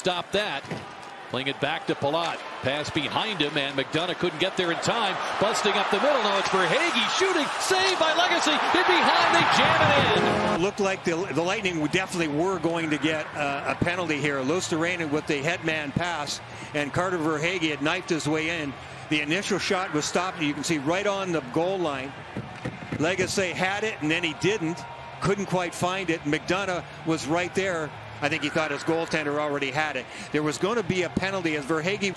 stop that. Playing it back to Palat. Pass behind him, and McDonagh couldn't get there in time. Busting up the middle. Now it's Verhaeghe shooting. Saved by Lagacé. In behind, they jam it in. Looked like the, the Lightning definitely were going to get uh, a penalty here. Luostarinen with the headman pass, and Carter Verhaeghe had knifed his way in. The initial shot was stopped. You can see right on the goal line. Lagacé had it, and then he didn't. Couldn't quite find it. McDonagh was right there. I think he thought his goaltender already had it. There was going to be a penalty as Verhaeghe